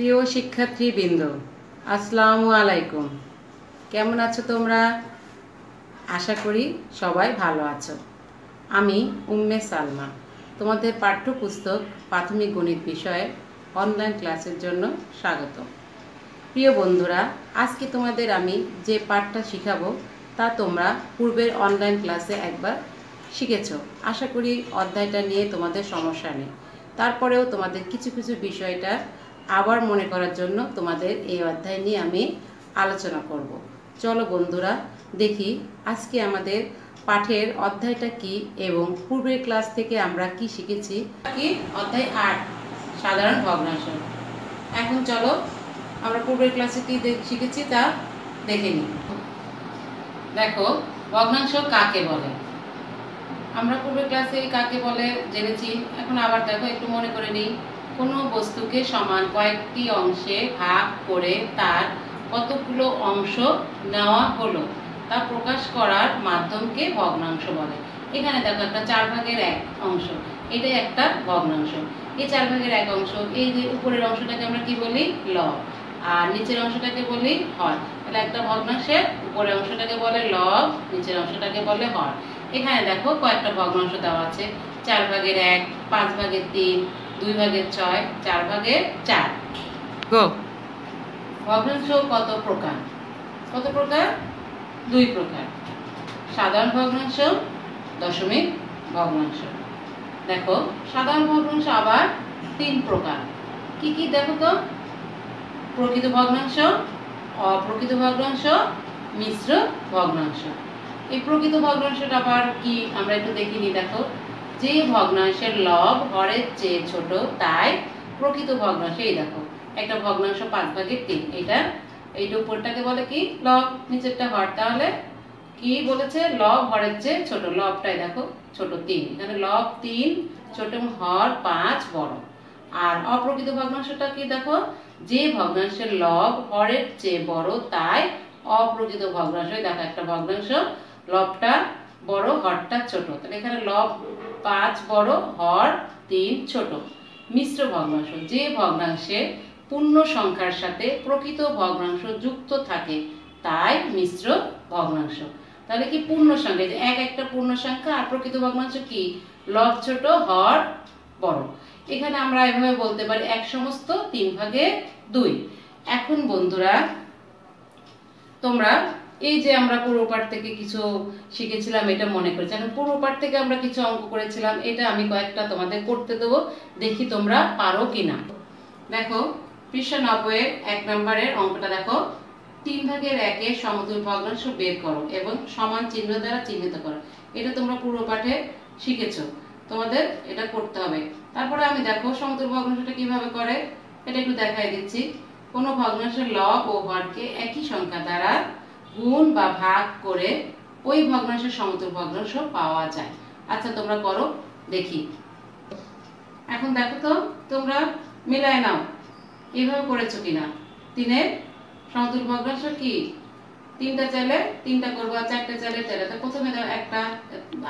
প্রিয় শিক্ষার্থীবৃন্দ, আসসালামু আলাইকুম। কেমন আছো তোমরা? আশা করি সবাই ভালো আছো। আমি উম্মে সালমা। তোমাদের পাঠ্যপুস্তক প্রাথমিক গণিত বিষয়ে অনলাইন ক্লাসের জন্য স্বাগত। প্রিয় বন্ধুরা, আজকে তোমাদের আমি যে পাঠটা শিখাবো, তা তোমরা পূর্বের অনলাইন ক্লাসে একবার শিখেছ। আশা করি অধ্যায়টা নিয়ে তোমাদের সমস্যা নেই। তারপরেও তোমাদের কিছু কিছু বিষয়টা আবার মনে করার জন্য তোমাদের এই অধ্যায় নিয়ে আমি আলোচনা করব। চলো বন্ধুরা, দেখি আজকে আমাদের পাঠের অধ্যায়টা কি এবং পূর্বের ক্লাস থেকে আমরা কি শিখেছি? কি অধ্যায় আট, সাধারণ ভগ্নাংশ এখন চলো, আমরা পূর্বের ক্লাসে কি শিখেছি তা দেখে নিই। দেখো, ভগ্নাংশ কাকে বলে? আমরা পূর্বের ক্লাসে কাকে বলে জেনেছি, এখন আবার দেখো, একটু মনে করে নিই। কোনো বস্তুকে সমান কয়েকটি অংশে ভাগ করে তার কতগুলো অংশ নেওয়া হলো তা প্রকাশ করার মাধ্যমকে ভগ্নাংশ বলে। এখানে দেখো একটা চার ভাগের এক অংশ, এটাই একটা ভগ্নাংশ। এই চার ভাগের এক অংশ, এই যে উপরের অংশটাকে আমরা কি বলি? লব। আর নিচের অংশটাকে বলি হর। তাহলে একটা ভগ্নাংশের উপরের অংশটাকে বলে লব, নিচের অংশটাকে বলে হর। এখানে দেখো কয়েকটা ভগ্নাংশ দেওয়া আছে, চার ভাগের এক, পাঁচ ভাগের তিন দুই ভাগের ছয় চার ভাগের চার। গো ভগ্নাংশ কত প্রকার? কত প্রকার? দুই প্রকার। সাধারণ ভগ্নাংশ দশমিক ভগ্নাংশ। দেখো সাধারণ ভগ্নাংশ আবার তিন প্রকার। কি কি দেখো তো? প্রকৃত ভগ্নাংশ অপ্রকৃত ভগ্নাংশ মিশ্র ভগ্নাংশ। এই প্রকৃত ভগ্নাংশটা আবার কি? আমরা একটু দেখিনি দেখো। যে ভগ্নাংশের লব হরের চেয়ে ছোট, তাই প্রকৃত ভগ্নাংশ, এই দেখো, একটা ভগ্নাংশ পাঁচ ভাগের তিন, এটা এইটা উপরটাকে বলে কি? লব, নিচেরটা হর, তাহলে কি বলেছে? লব হরের চেয়ে ছোট, লবটাই দেখো, ছোট তিন, এখানে লব তিন, ছোট হর পাঁচ বড়, আর অপ্রকৃত ভগ্নাংশটা কি দেখো? যে ভগ্নাংশের লব হরের চেয়ে বড়, তাই অপ্রকৃত ভগ্নাংশ দেখো, একটা ভগ্নাংশ, লবটা বড়, হরটা ছোট, তাহলে এখানে লব পাঁচ বড়, হর, তিন ছোট। মিশ্র ভগ্নাংশ, যে ভগ্নাংশে পূর্ণ সংখ্যার সাথে প্রকৃত ভগ্নাংশ যুক্ত থাকে, তাই মিশ্র ভগ্নাংশ। তাহলে কি পূর্ণ সংখ্যা? এক একটা পূর্ণ সংখ্যা আর প্রকৃত ভগ্নাংশ কি? লব ছোট, হর, বড়। এখানে আমরা এভাবে বলতে পারি এক সমস্ত তিন ভাগে দুই। এখন বন্ধুরা, তোমরা এই যে আমরা পূর্ব পাঠ থেকে কিছু শিখেছিলাম, এটা মনে করেছি। এখন পূর্ব পাঠ থেকে আমরা কিছু অঙ্ক করেছিলাম, এটা আমি কয়েকটা তোমাদের করতে দেবো, দেখি তোমরা পারো কিনা। দেখো পৃষ্ঠা নব্বইয়ের এক নম্বরের অঙ্কটা দেখো। তিন ভাগের একে সমতুল ভগ্নাংশ বের করো এবং সমান চিহ্ন দ্বারা চিহ্নিত করো। এটা তোমরা পূর্ব পাঠে শিখেছো। তোমাদের এটা করতে হবে। তারপরে আমি দেখো সমতুল ভগ্নাংশটা কীভাবে করে, এটা একটু দেখাই দিচ্ছি। কোনো ভগ্নাংশের লব ও হরকে একই সংখ্যা দ্বারা গুণ বা ভাগ করে ওই ভগ্নাংশের সমতুল ভগ্নাংশ পাওয়া যায়। আচ্ছা তোমরা করো, দেখি। এখন দেখো তো, তোমরা মিলায় নাও। এইভাবে করেছ কিনা? তিনের সমতুল ভগ্নাংশ কি? তিনটা চাইলে তিনটা করব, আর চারটে চাইলে চাইলে তো প্রথমে দাও একটা,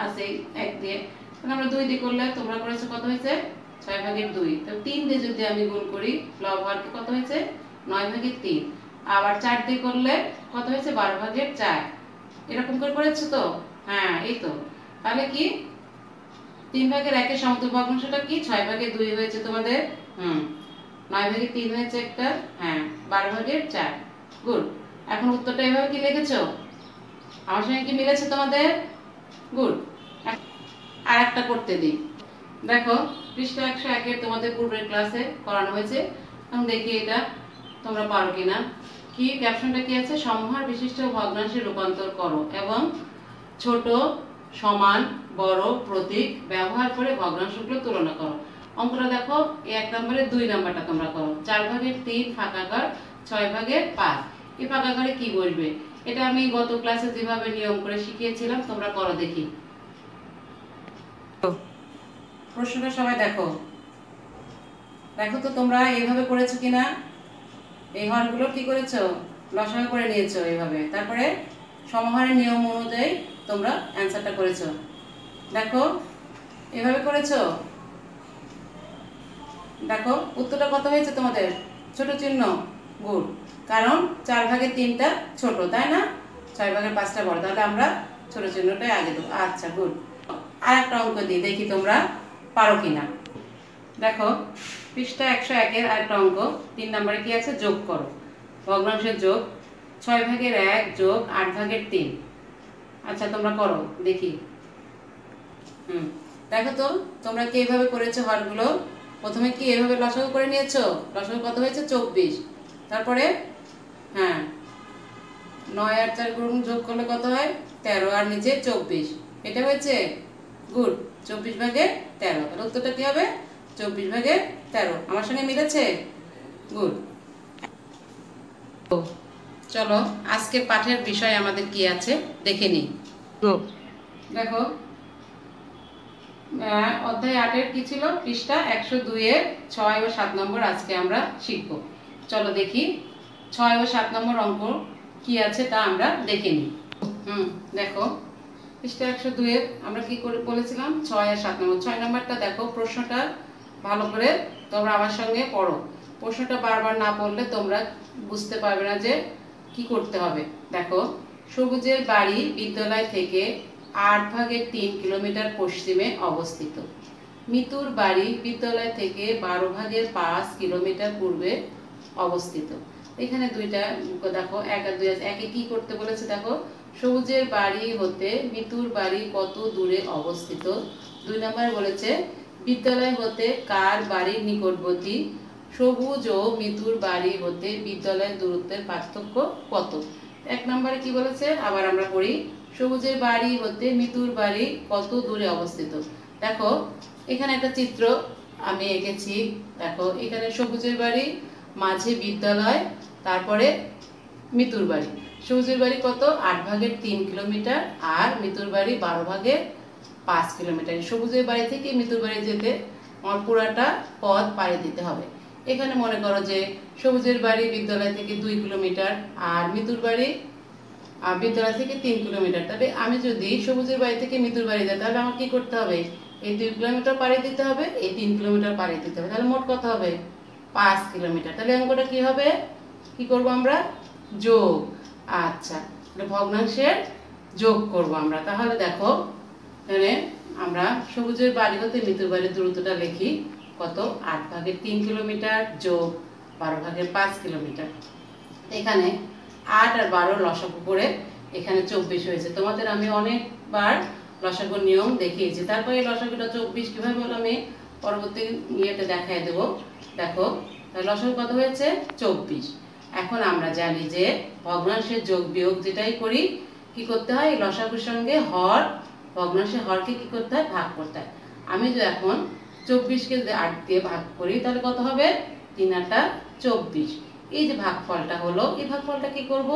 আছে এক দিয়ে। আমরা দুই দিয়ে করলে তোমরা করেছ কত হয়েছে? ছয় ভাগের দুই। তো তিন দিয়ে যদি আমি গুণ করি লব হরকে কত হয়েছে? নয় ভাগের তিন। আবার চার দিয়ে করলে কত হয়েছে? বারো ভাগের চার। এরকম করে করেছ তো? হ্যাঁ এই তো। তাহলে কি? তিন ভাগের একের সমতুল ভগ্নাংশটা কি? ছয় ভাগের দুই হয়েছে তোমাদের? হুম। নয় ভাগের তিন হয়েছে একটা? হ্যাঁ বারো ভাগের চার। গুড। এখন উত্তরটা এভাবে কি লিখেছো? আমার সঙ্গে কি মিলেছে তোমাদের? গুড। আর একটা করতে দিই। দেখো, পৃষ্ঠা একশো একের তোমাদের পূর্বের ক্লাসে করানো হয়েছে। এখন দেখি এটা তোমরা পারো কিনা। কি ক্যাপশনটা কি আছে? সমহার বিশিষ্ট ভগ্নাংশে রূপান্তর করো এবং ছোট, সমান, বড়, প্রতীক ব্যবহার করে ভগ্নাংশগুলো তুলনা করো। অঙ্কটা দেখো এক নম্বরে দুই নাম্বারটা তোমরা করো। চার ভাগের তিন ফাঁকা ঘর, ছয় ভাগের পাঁচ। এই ফাঁকা ঘরে কি বসবে? এটা আমি গত ক্লাসে যেভাবে নিয়ম করে শিখিয়েছিলাম, তোমরা করো দেখি। প্রশ্নটা সবাই দেখো। দেখো তো তোমরা এইভাবে করেছ কিনা? এই হরগুলো কি করেছ? লসাগু করে নিয়েছো এইভাবে। তারপরে সমহারের নিয়ম অনুযায়ী তোমরা অ্যান্সারটা করেছ। দেখো, এভাবে করেছ? দেখো, উত্তরটা কত হয়েছে তোমাদের? ছোট চিহ্ন গুড কারণ চার ভাগের তিনটা ছোট, তাই না? ছয় ভাগের পাঁচটা বড়। তাহলে আমরা ছোট চিহ্নটাই আগে দেবো। আচ্ছা গুড আর একটা অঙ্ক দিই, দেখি তোমরা পারো কিনা। দেখো পৃষ্ঠা একশো একের আরেকটা অঙ্ক। তিন নম্বরে কি আছে? যোগ করো। ভগ্নাংশের যোগ ছয় ভাগের এক যোগ আট ভাগের তিন। আচ্ছা তোমরা করো, দেখি। হুম, দেখো তো, তোমরা কি এইভাবে করেছ হরগুলো? প্রথমে কি এভাবে লসাগু করে নিয়েছো? লসাগু কত হয়েছে? চব্বিশ। তারপরে? হ্যাঁ নয় আর চার গুণ যোগ করলে কত হয়? তেরো, আর নিচে চব্বিশ। এটা হয়েছে? গুড, চব্বিশ ভাগে তেরো। তাহলে উত্তরটা কি হবে? চব্বিশ ভাগে তেরো। আমার সঙ্গে মিলেছে? গুড। চলো আজকের পাঠের বিষয় আমাদের কি আছে? দেখে নিই। দেখো। অধ্যায় আটের কি ছিল? পৃষ্ঠা একশো দুইয়ের ছয় ও সাত নম্বর আজকে আমরা শিখব। চলো দেখি। ছয় ও সাত নম্বর অঙ্ক কি আছে তা আমরা দেখে নিই। হুম দেখো। পৃষ্ঠা একশো দুইয়ের আমরা কি করে বলেছিলাম? ছয় আর সাত নম্বর। ছয় নম্বরটা দেখো প্রশ্নটা ভালো করে তোমরা আমার সঙ্গে পড়ো। প্রশ্নটা বারবার না পড়লে তোমরা বুঝতে পারবে না যে কি করতে হবে। দেখো, সবুজের বাড়ি বিদ্যালয় থেকে আট ভাগের তিন কিলোমিটার পশ্চিমে অবস্থিত। মিতুর বাড়ি বিদ্যালয় থেকে বারো ভাগের পাঁচ কিলোমিটার পূর্বে অবস্থিত। এখানে দুইটা দেখো, এক আর দুই একে কি করতে বলেছে দেখো, সবুজের বাড়ি হতে মিতুর বাড়ি কত দূরে অবস্থিত? দুই নম্বরে বলেছে বিদ্যালয় হতে কার বাড়ির নিকটবর্তী? সবুজ ও মিতুর বাড়ি হতে বিদ্যালয়ের দূরত্বের পার্থক্য কত? এক নম্বরে কি বলেছে? আবার আমরা পড়ি, সবুজের বাড়ি হতে মিতুর বাড়ি কত দূরে অবস্থিত? দেখো, এখানে একটা চিত্র আমি এঁকেছি। দেখো, এখানে সবুজের বাড়ি, মাঝে বিদ্যালয়, তারপরে মিতুর বাড়ি। সবুজের বাড়ি কত? আট ভাগের তিন কিলোমিটার আর মিতুর বাড়ি বারো ভাগের পাঁচ কিলোমিটার। সবুজের বাড়ি থেকে মিতুর বাড়ি যেতে আমার পুরাটা পথ পাড়ি দিতে হবে। এখানে মনে করো যে সবুজের বাড়ি বিদ্যালয় থেকে দুই কিলোমিটার আর মিতুর বাড়ি বিদ্যালয় থেকে তিন কিলোমিটার। তবে আমি যদি সবুজের বাড়ি থেকে মিতুর বাড়ি যাই, তাহলে আমার কি করতে হবে? এই দুই কিলোমিটার পাড়ি দিতে হবে, এই তিন কিলোমিটার পাড়ি দিতে হবে। তাহলে মোট কত হবে? পাঁচ কিলোমিটার। তাহলে অঙ্কটা কি হবে? কি করব আমরা? যোগ। আচ্ছা ভগ্নাংশের যোগ করব আমরা। তাহলে দেখো এখানে আমরা সবুজের বাড়ি হতে মৃত্যুর বাড়ির দূরত্বটা লিখি কত? আট ভাগের তিন কিলোমিটার যোগ বারো ভাগের পাঁচ কিলোমিটার। এখানে আট আর বারো লসাগু করে এখানে চব্বিশ হয়েছে। তোমাদের আমি অনেকবার লসাগুর নিয়ম দেখিয়েছি। তারপরে এই লসাগুটা চব্বিশ কীভাবে হলো আমি পরবর্তী ইয়েতে দেখাই দেবো। দেখো, তাহলে লসাগু কত হয়েছে? চব্বিশ। এখন আমরা জানি যে ভগ্নাংশের যোগ বিয়োগ যেটাই করি। কি করতে হয়? এই লসাগুর সঙ্গে হর ভগ্নাংশের হরকে কি করতে হয়? ভাগ করতে হয়। আমি যদি এখন চব্বিশকে যদি আট দিয়ে ভাগ করি, তাহলে কত হবে? তিন আটটা চব্বিশ। এই যে ভাগফলটা হলো, এই ভাগফলটা কি করব?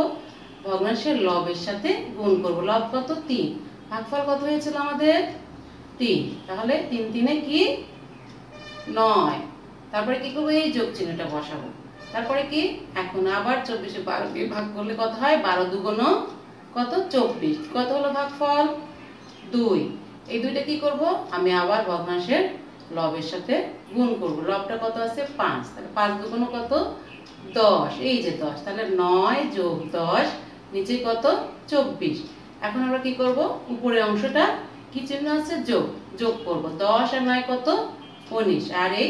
ভগ্নাংশের লবের সাথে গুণ করব। লব কত? তিন। ভাগফল কত হয়েছিল আমাদের? তিন। তাহলে তিন তিনে কি? নয়। তারপরে কি করব? এই যোগ চিহ্নটা বসাবো। তারপরে কি? এখন আবার চব্বিশে বারো দিয়ে ভাগ করলে কত হয়? বারো দুগুণ কত? চব্বিশ। কত হলো ভাগফল? দুই। এই দুইটা কি করব? আমি আবার ভগ্নাংশের লবের সাথে গুণ করব। লবটা কত আছে? পাঁচ। তাহলে পাঁচ দুগুণ কত? দশ। এই যে দশ। তাহলে নয় যোগ দশ, নিচে কত? চব্বিশ। এখন আমরা কি করব? উপরের অংশটা কি চিহ্ন আছে? যোগ। যোগ করব। দশ আর নয় কত? উনিশ। আর এই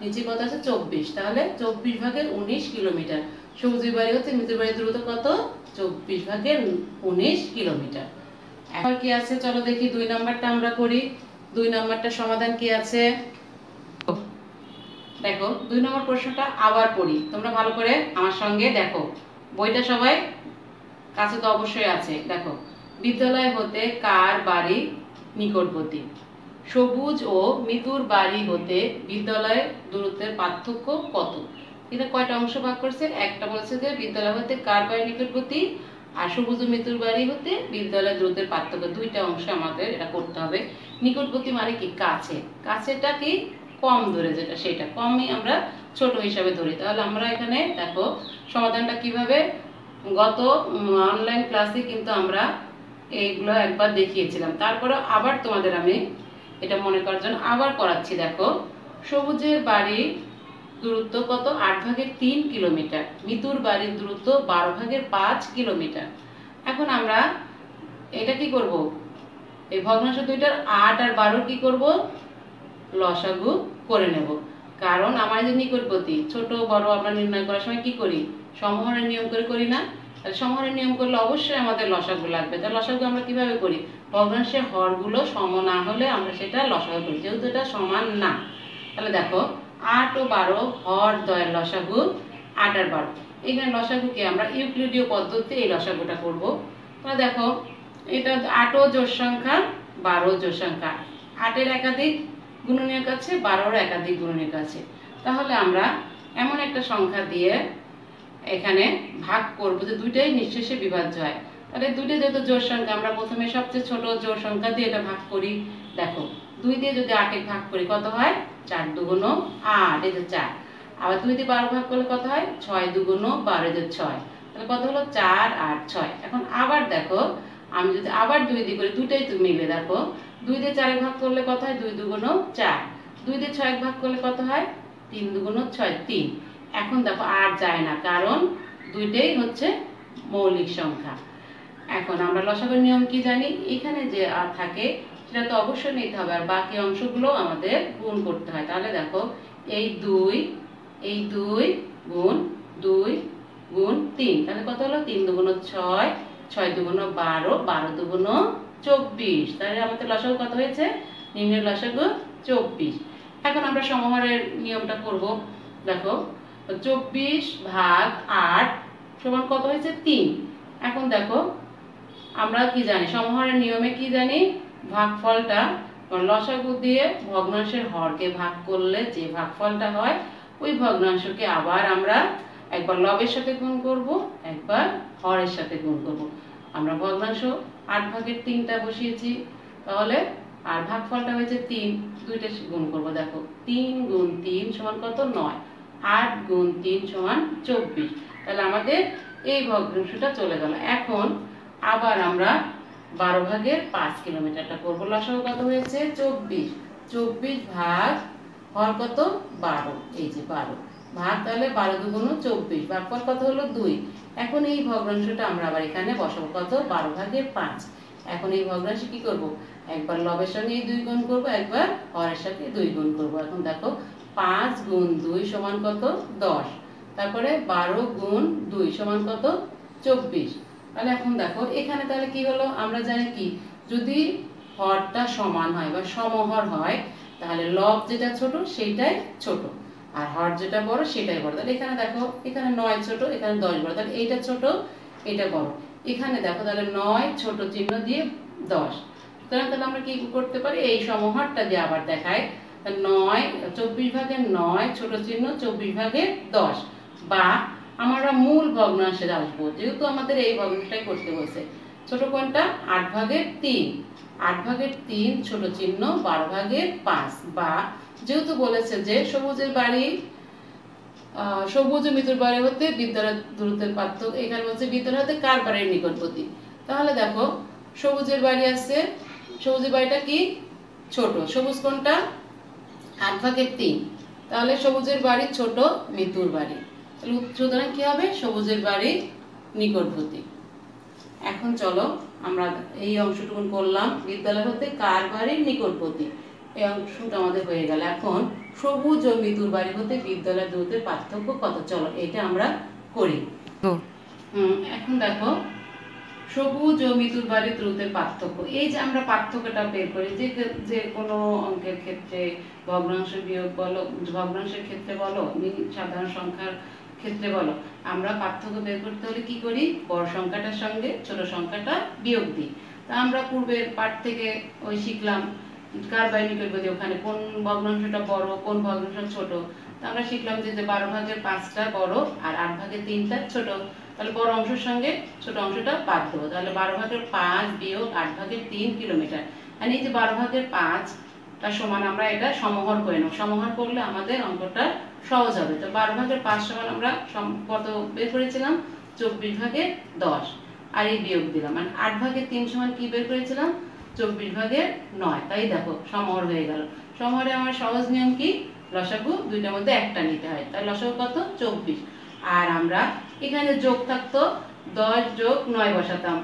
নিচে কত আছে? চব্বিশ। তাহলে চব্বিশ ভাগের উনিশ কিলোমিটার। সবুজ বাড়ি হচ্ছে মৃত্যুর বাড়ির দূরত্ব কত? চব্বিশ ভাগের উনিশ কিলোমিটার। এখন কি আছে? চলো দেখি দুই নাম্বারটা আমরা করি। দুই নাম্বারটা সমাধান কি আছে? দেখো দুই নম্বর প্রশ্নটা আবার পড়ি। তোমরা ভালো করে আমার সঙ্গে দেখো। বইটা সবাই? কাছে তো অবশ্যই আছে। দেখো বিদ্যালয় হতে কার বাড়ি নিকটবর্তী? সবুজ ও মৃদুর বাড়ি হতে বিদ্যালয়ের দূরত্বের পার্থক্য কত? এটা কয়টা অংশ ভাগ করছে? একটা বলছে যে বিদ্যালয় হতে কার বাড়ি নিকটবর্তী? আর সবুজ মৃত্যুর বাড়ি হতে বিদ্যালয় দূরত্বের পার্থক্য দুইটা অংশ আমাদের এটা করতে হবে। নিকটবর্তী মানে কি? কাছে। কাছেটা কি? কম দূরে যেটা সেটা। কমই আমরা ছোট হিসাবে ধরি। তাহলে আমরা এখানে দেখো সমাধানটা কীভাবে? গত অনলাইন ক্লাসে কিন্তু আমরা এইগুলো একবার দেখিয়েছিলাম। তারপরে আবার তোমাদের আমি এটা মনে করার জন্য আবার করাচ্ছি। দেখো, সবুজের বাড়ি দূরত্ব কত? আট ভাগের তিন কিলোমিটার। মিতুর বাড়ির দূরত্ব বারো ভাগের পাঁচ কিলোমিটার। এখন আমরা এটা কি করব? এই ভগ্নাংশ দুইটার আট আর বারো কি করব? লসাগু করে নেব। কারণ আমার যে নিকটবর্তী, ছোট, বড় আমরা নির্ণয় করার সময় কি করি? সমহরের নিয়ম করে করি না? তাহলে সমহরের নিয়ম করলে অবশ্যই আমাদের লসাগু লাগবে। তাহলে লসাগু আমরা কীভাবে করি? ভগ্নাংশের হরগুলো সম না হলে আমরা সেটা লসাগু করি। যেহেতু এটা সমান না। তাহলে দেখো আট ও বারো, হর দয়ের লসাগু, আট আর বারো। এখানে লসাগুকে আমরা ইউক্লিডীয় পদ্ধতিতে এই লসাগুটা করব। তাহলে দেখো, এটা আটও জোর সংখ্যা, বারো জোর সংখ্যা। আটের একাধিক গুণনীয়ক আছে, বারোর একাধিক গুণনীয়ক আছে। তাহলে আমরা এমন একটা সংখ্যা দিয়ে এখানে ভাগ করব যে দুইটাই নিঃশেষে বিভাজ্য হয়। তাহলে দুইটা যেহেতু জোর সংখ্যা, আমরা প্রথমে সবচেয়ে ছোট জোর সংখ্যা দিয়ে এটা ভাগ করি। দেখো দুই দিয়ে যদি আটে ভাগ করি, কত হয়? চার দুগুণ আট যে চার। আবার দুই দিয়ে বারো ভাগ করলে কত হয়? ছয় দুগুণ বারো যে ছয়। তাহলে কত হলো? চার আট ছয়। এখন আবার দেখো, আমি যদি আবার দুই দিয়ে করি, দুইটাই তুমি মিলে, দেখো। দুই দিয়ে চারে ভাগ করলে কত হয়? দুই দুগুণ চার। দুই দিয়ে ছয় ভাগ করলে কত হয়? তিন দুগুণ ছয়, তিন। এখন দেখো, আর যায় না, কারণ দুইটাই হচ্ছে মৌলিক সংখ্যা। এখন আমরা লসাগুর নিয়ম কি জানি? এখানে যে আর থাকে সেটা তো অবশ্যই নিতে হবে, আর বাকি অংশগুলো আমাদের গুণ করতে হয়। তাহলে দেখো, এই দুই এই দুই গুণ দুই গুণ তিন। তাহলে কত হলো? তিন দুগুণ ছয় ছয় দুগুণ বারো বারো দুগুণ চব্বিশ। তাহলে আমাদের লসাগু কত হয়েছে? নিম্নের লসাগু চব্বিশ। এখন আমরা সমহারের নিয়মটা করব। দেখো, চব্বিশ ভাগ আট সমান কত হয়েছে? তিন। এখন দেখো, আমরা কি জানি? সমহারের নিয়মে কি জানি? ভাগফলটা, লসাগু দিয়ে ভগ্নাংশের হরকে ভাগ করলে যে ভাগফলটা হয়, ওই ভগ্নাংশকে আবার আমরা একবার লবের সাথে গুণ করব, একবার হরের সাথে গুণ করব। আমরা ভগ্নাংশ আট ভাগের তিনটা বসিয়েছি, তাহলে আর ভাগফলটা হয়েছে তিন, দুইটা গুণ করব। দেখো, তিন গুণ তিন সমান কত? নয়। আট গুণ তিন সমান চব্বিশ। তাহলে আমাদের এই ভগ্নাংশটা চলে গেল। এখন আবার আমরা বারো ভাগের পাঁচ কিলোমিটারটা করব। লসাগু কত হয়েছে? চব্বিশ। চব্বিশ ভাগ হর কত? বারো। এই যে বারো। ভাগ তাহলে বারো দুগুণ চব্বিশ। ভাগফল কত হলো? দুই। এখন এই ভগ্নাংশটা আমরা আবার এখানে বসাবো। কত? বারো ভাগের পাঁচ। এখন এই ভগ্নাংশ কি করব? একবার লবের সঙ্গে দুই গুণ করব, একবার হরের সাথে দুই গুণ করব। এখন দেখো, পাঁচ গুণ দুই সমান কত? দশ। তারপরে বারো গুণ দুই সমান কত? চব্বিশ। তাহলে এখন দেখো, এখানে তাহলে কি হলো? আমরা জানি কি, যদি হরটা সমান হয় বা সমহর হয়, তাহলে লব যেটা ছোট, সেইটাই ছোট। আর হর যেটা বড়, সেটাই বড়। তাহলে এখানে দেখো, এখানে নয় ছোট, এখানে দশ বড়। তাহলে এইটা ছোট এটা বড়। এখানে দেখো, তাহলে নয় ছোট চিহ্ন দিয়ে দশ। সুতরাং তাহলে আমরা কি করতে পারি? এই সমহরটা দিয়ে আবার দেখায় নয়, চব্বিশ ভাগের নয় ছোট চিহ্ন, চব্বিশ ভাগের দশ। বা আমরা মূল ভগ্নাংশে আসব, যেহেতু আমাদের এই ভগ্নাংশটাই করতে বলছে। ছোট কোনটা আট ভাগের তিন। আট ভাগের তিন ছোট চিহ্ন বারো ভাগের পাঁচ। বা যেহেতু বলেছে যে সবুজের বাড়ি সবুজ মৃত্যুর বাড়ি হতে বিদ্যালয় দূরত্বের পার্থক্য, এখানে হচ্ছে বিদ্যালয় হতে কার বাড়ির নিকটবর্তী? তাহলে দেখো, সবুজের বাড়ি আছে, সবুজের বাড়িটা কি? ছোট। সবুজ কোনটা আট ভাগের তিন। তাহলে সবুজের বাড়ি ছোট মৃত্যুর বাড়ি। তাহলে সুতরাং কি হবে? সবুজের বাড়ি নিকটবর্তী। এখন চলো আমরা এই অংশটুকুন করলাম। বিদ্যালয় হতে কার বাড়ির নিকটবর্তী? এই অংশটা আমাদের হয়ে গেল। এখন সবুজ ও বাড়ি হতে বিদ্যালয় দূরত্বের পার্থক্য কত? চলো এটা আমরা করি। এখন দেখো সবুজ ও বাড়ির দূরত্বের পার্থক্য। এই যে আমরা পার্থক্যটা বের করি যে যে কোনো অঙ্কের ক্ষেত্রে ভগ্নাংশ বিয়োগ বলো ভগ্নাংশের ক্ষেত্রে বলো সাধারণ সংখ্যার ক্ষেত্রে বলো, আমরা পার্থক্য বের করতে হলে কি করি? বড় সংখ্যাটার সঙ্গে ছোট সংখ্যাটা বিয়োগ দিই। তা আমরা পূর্বের পাঠ থেকে ওই শিখলাম, কার বাই নিকটবর্তী ওখানে কোন ভগ্নাংশটা বড়, কোন ভগ্নাংশ ছোট। তা আমরা শিখলাম যে যে বারো ভাগের পাঁচটা বড় আর আট ভাগের তিনটা ছোট। তাহলে বড় অংশের সঙ্গে ছোট অংশটা বাদ দেবো। তাহলে বারো ভাগের পাঁচ বিয়োগ আট ভাগের তিন কিলোমিটার। আর এই যে বারো ভাগের পাঁচ তার সমান, আমরা এটা সমহর করে নেব। সমহর করলে আমাদের অঙ্কটা সহজ হবে। তো বারো ভাগের পাঁচ সমান আমরা কত বের করেছিলাম? চব্বিশ ভাগের দশ। আর এই বিয়োগ দিলাম। মানে আট ভাগের তিন সমান কি বের করেছিলাম? চব্বিশ ভাগের নয়। তাই দেখো, সমহর হয়ে গেল। সমহরে আমার সহজ নিয়ম কি? লসাগু দুইটার মধ্যে একটা নিতে হয়। তাহলে লসাগু কত? চব্বিশ। আর আমরা এখানে যোগ থাকতো দশ যোগ নয় বসাতাম।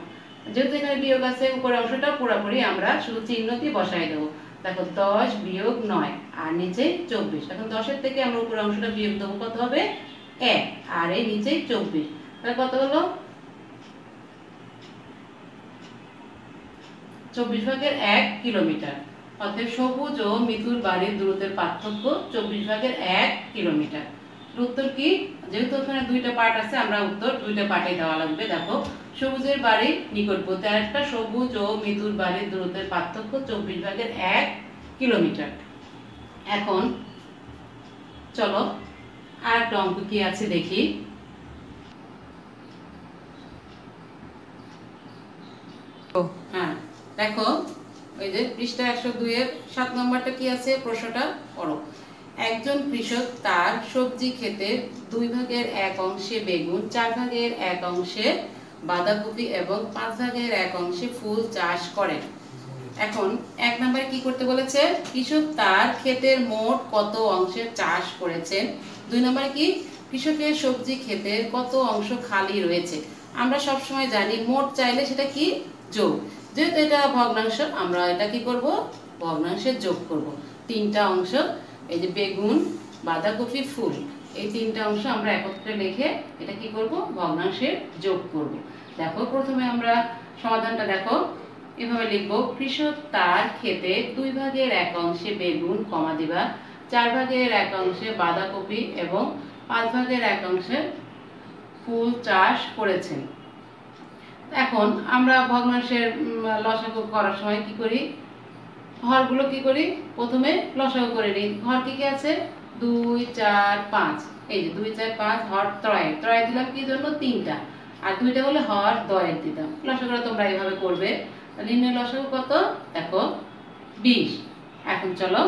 যেহেতু এখানে বিয়োগ আছে, উপরের অংশটা পুরোপুরি আমরা শুধু চিহ্ন দিয়ে বসাই দেবো। দেখো দশ বিয়োগ নয়, আর নিচে চব্বিশ। এখন দশের থেকে আমরা উপরের অংশটা বিয়োগ দেবো, কত হবে? এক। আর এই নিচে চব্বিশ। তাহলে কত হলো? চব্বিশ ভাগের এক কিলোমিটার। অর্থাৎ সবুজ ও মিথুর বাড়ির দূরত্বের পার্থক্য চব্বিশ ভাগের এক কিলোমিটার। উত্তর কি? যেহেতু ওখানে দুইটা পার্ট আছে, আমরা উত্তর দুইটা পার্টে দেওয়া লাগবে, দেখো। সবুজের বাড়ির নিকটবর্তী। আর একটা সবুজ ও মৃত্যুর বাড়ির দূরত্বের পার্থক্য চব্বিশ ভাগের এক কিলোমিটার। এখন চলো আর একটা অঙ্ক কি আছে দেখি। হ্যাঁ দেখো ওই যে পৃষ্ঠা একশো দুইয়ের সাত নম্বরটা কি আছে? প্রশ্নটা পড়ো। একজন কৃষক তার সবজি ক্ষেতে দুই ভাগের এক অংশে বেগুন চার ভাগের এক অংশে বাঁধাকপি এবং পাঁচ ভাগের এক অংশে ফুল চাষ করেন। এখন এক নম্বরে কি করতে বলেছে? কৃষক তার ক্ষেতের মোট কত অংশের চাষ করেছেন? দুই নম্বরে কি? কৃষকের সবজি ক্ষেতের কত অংশ খালি রয়েছে? আমরা সব সময় জানি মোট চাইলে সেটা কি? যোগ। যেহেতু এটা ভগ্নাংশ, আমরা এটা কি করব? ভগ্নাংশের যোগ করব। তিনটা অংশ, এই যে বেগুন, বাঁধাকপি, ফুল। এই তিনটা অংশ আমরা একত্রে লিখে এটা কি করব? ভগ্নাংশের যোগ করব। দেখো, প্রথমে আমরা সমাধানটা দেখো। এভাবে লিখব, কৃষক তার ক্ষেতে দুই ভাগের এক অংশে বেগুন, কমা দিবা, চার ভাগের এক অংশে বাঁধাকপি এবং পাঁচ ভাগের এক অংশে ফুল চাষ করেছেন। এখন আমরা ভগ্নাংশের লসাগু করার সময় কি করি? হরগুলো কি করি? প্রথমে লসাগু করে নিই। হর কি কি আছে? দুই, চার, পাঁচ। এই যে দুই, চার, পাঁচ, হর, ত্রয়। ত্রয় দিলাম কি জন্য? তিনটা। আর দুইটা হলে হর, দয়ের দিতাম। লসাগুটা তোমরা এইভাবে করবে। নির্ণয় লসাগু কত? দেখো, বিশ। এখন চলো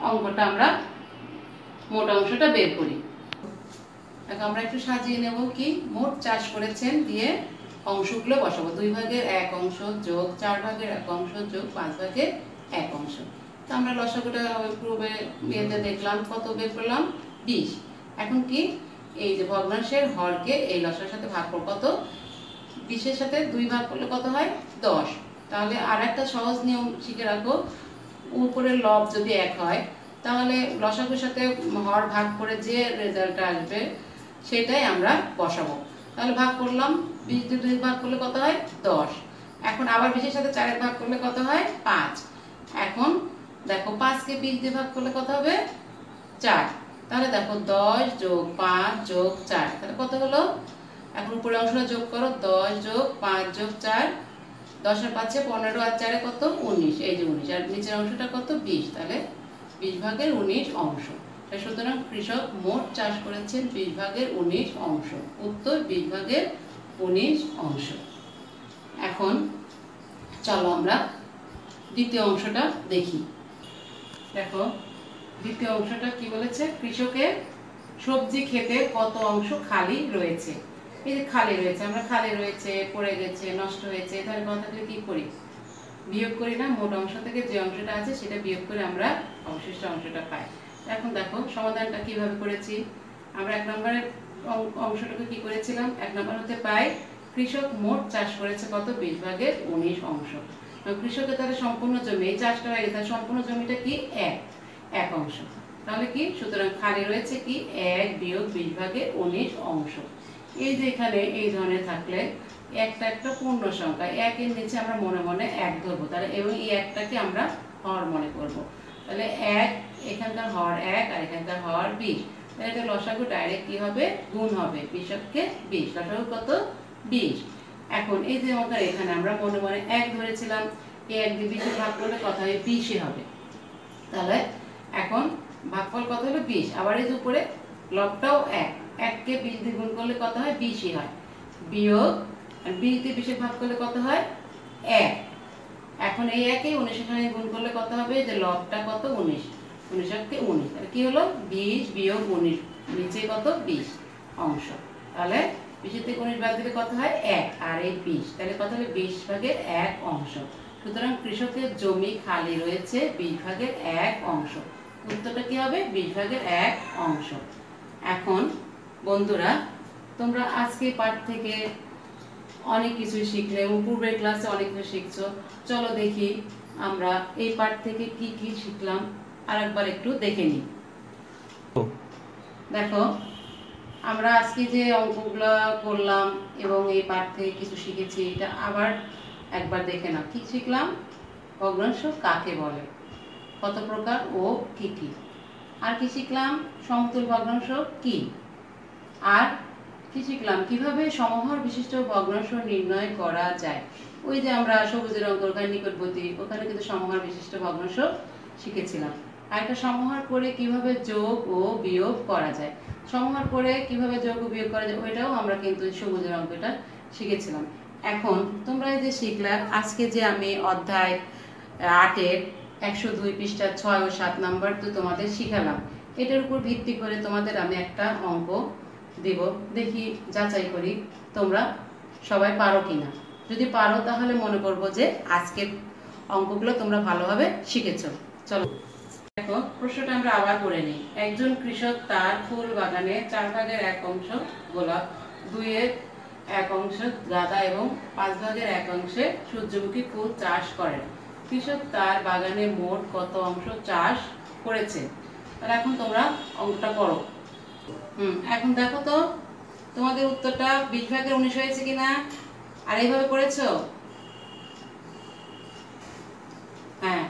অঙ্কটা আমরা মোট অংশটা বের করি। এখন আমরা একটু সাজিয়ে নেব কি? মোট চাষ করেছেন দিয়ে অংশগুলো বসাবো। দুই ভাগের এক অংশ যোগ চার ভাগের এক অংশ যোগ পাঁচ ভাগের এক অংশ। তো আমরা লসাগুটা পূর্বে ইয়েতে দেখলাম, কত বের করলাম? বিশ। এখন কি? এই যে ভগ্নাংশের হরকে এই লসার সাথে ভাগ করব, কত? বিশের সাথে দুই ভাগ করলে কত হয়? দশ। তাহলে আর একটা সহজ নিয়ম শিখে রাখো উপরের লব যদি এক হয়, তাহলে লসাগুর সাথে হর ভাগ করে যে রেজাল্টটা আসবে, সেটাই আমরা বসাবো। তাহলে ভাগ করলাম, বিশ দুই ভাগ করলে কত হয়? দশ। এখন আবার বিশের সাথে চারের ভাগ করলে কত হয়? পাঁচ। এখন দেখো পাঁচকে বিশ দিয়ে ভাগ করলে কত হবে? চার। তাহলে দেখো দশ যোগ পাঁচ যোগ চার। তাহলে কত হলো? এখন উপরের অংশটা যোগ করো, দশ যোগ পাঁচ যোগ চার। দশের পাঁচে পনেরো আর চারে কত? উনিশ। এই যে উনিশ। আর নিচের অংশটা কত? বিশ। তাহলে বিশ ভাগের উনিশ অংশ। সুতরাং কৃষক মোট চাষ করেছেন বিশ ভাগের উনিশ অংশ। উত্তর বিশ ভাগের উনিশ অংশ। এখন চলো আমরা দ্বিতীয় অংশটা দেখি। দেখো, দ্বিতীয় অংশটা কি বলেছে? কৃষকের সবজি খেতে কত অংশ খালি রয়েছে? এই যে খালি রয়েছে, আমরা খালি রয়েছে, পড়ে গেছে, নষ্ট হয়েছে, তাহলে কথাগুলো কি করি? বিয়োগ করি না, মোট অংশ থেকে যে অংশটা আছে সেটা বিয়োগ করে আমরা অবশিষ্ট অংশটা পাই। এখন দেখো, সমাধানটা কীভাবে করেছি? আমরা এক নম্বরের অংশটাকে কি করেছিলাম? এক নম্বর হতে পাই, কৃষক মোট চাষ করেছে কত? বিশ ভাগের উনিশ অংশ। কৃষকের তাহলে সম্পূর্ণ জমি, এই হয়ে গেছে তাহলে সম্পূর্ণ জমিটা কি? এক এক অংশ। তাহলে কি? সুতরাং খালি রয়েছে কি? এক বিয়োগ বিশ ভাগের উনিশ অংশ। এই যে এখানে এই ধরনের থাকলে একটা একটা পূর্ণ সংখ্যা, একের নিচে আমরা মনে মনে এক ধরবো। তাহলে এবং এই একটাকে আমরা হর মনে করব। তাহলে এক, এখানকার হর এক আর এখানকার হর বিশ। তাহলে লসাগু ডাইরেক্ট কি হবে? গুণ হবে। বিশকে বিশ। লসাগু কত? বিশ। এখন এই যে আমাদের এখানে আমরা মনে মনে এক ধরেছিলাম এই এক দিয়ে বিশে ভাগ করলে কত হবে বিশে হবে। তাহলে এখন ভাগফল কত হলো? বিশ। আবার এই উপরে লবটাও এক। এককে বিশ দিয়ে গুণ করলে কত হয়? বিশই হয়। বিয়োগ আর বিশ দিয়ে বিশে ভাগ করলে কত হয়? এক। এখন এই একে উনিশের সঙ্গে গুণ করলে কত হবে? যে লবটা কত? উনিশ। উনিশ এককে উনিশ। তাহলে কি হলো? বিশ বিয়োগ উনিশ। নিচে কত? বিশ অংশ। তাহলে বিশের থেকে উনিশ বাদ দিলে কত হয়? এক। আর এই বিশ। তাহলে কত হবে? বিশ ভাগের এক অংশ। সুতরাং কৃষকের জমি খালি রয়েছে বিশ ভাগের এক অংশ। উত্তরটা কি হবে? বিশ ভাগের এক অংশ। এখন, বন্ধুরা, তোমরা আজকে পাঠ থেকে অনেক কিছু শিখলে এবং পূর্বের ক্লাসে অনেক কিছু শিখছো। চলো দেখি আমরা এই পাঠ থেকে কি কি শিখলাম। আর একবার একটু দেখে নিই। দেখো আমরা আজকে যে অঙ্কগুলো করলাম এবং এই পাঠ থেকে কিছু শিখেছি, এটা আবার একবার দেখে নাও। কি শিখলাম? ভগ্নাংশ কাকে বলে? কত প্রকার ও কি কি? আর কি শিখলাম? সমতুল ভগ্নাংশ কি? আর কি শিখলাম? কীভাবে সমহর বিশিষ্ট ভগ্নাংশ নির্ণয় করা যায়? ওই যে আমরা সবুজের ওখানে নিকটবর্তী, ওখানে কিন্তু সমহার বিশিষ্ট ভগ্নাংশ শিখেছিলাম। আর একটা সমহার করে কীভাবে যোগ ও বিয়োগ করা যায়? সমহার করে কীভাবে ও বিয়োগ করা যায়, ওইটাও আমরা কিন্তু সবুজের অঙ্কটা শিখেছিলাম। এখন তোমরা এই যে শিখলা, আজকে যে আমি অধ্যায় আটের একশো দুই পৃষ্ঠা ছয় ও সাত নাম্বার তো তোমাদের শিখালাম। এটার উপর ভিত্তি করে তোমাদের আমি একটা অঙ্ক দেব। দেখি, যাচাই করি তোমরা সবাই পারো কিনা। যদি পারো তাহলে মনে করব যে আজকের অঙ্কগুলো তোমরা ভালোভাবে শিখেছ। চলো। দেখো, প্রশ্নটা আমরা আবার করে নিই। একজন কৃষক তার ফুল বাগানে চার ভাগের এক অংশ গোলাপ, দুইয়ের এক অংশ গাঁদা এবং পাঁচ ভাগের এক অংশে সূর্যমুখী ফুল চাষ করেন। কৃষক তার বাগানে মোট কত অংশ চাষ করেছে? তাহলে এখন তোমরা অঙ্কটা করো হুম, এখন দেখো তো, তোমাদের উত্তরটা বিশ ভাগের উনিশ হয়েছে কিনা? আর এইভাবে করেছ হ্যাঁ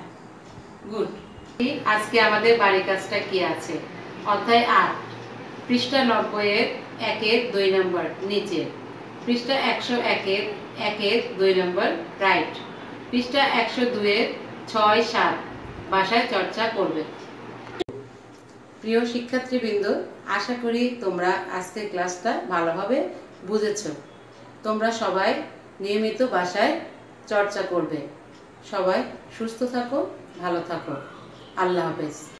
গুড আজকে আমাদের বাড়ির কাজটা কি আছে? অধ্যায় আট, পৃষ্ঠা নব্বইয়ের একের দুই নম্বর, নিচে। পৃষ্ঠা একশো একের একের দুই নম্বর রাইট পৃষ্ঠা একশো দুয়ের ছয়, সাত, ভাষায় চর্চা করবে। প্রিয় শিক্ষার্থীবৃন্দ, আশা করি তোমরা আজকের ক্লাসটা ভালোভাবে বুঝেছ। তোমরা সবাই নিয়মিত বাসায় চর্চা করবে। সবাই সুস্থ থাকো, ভালো থাকো। a la.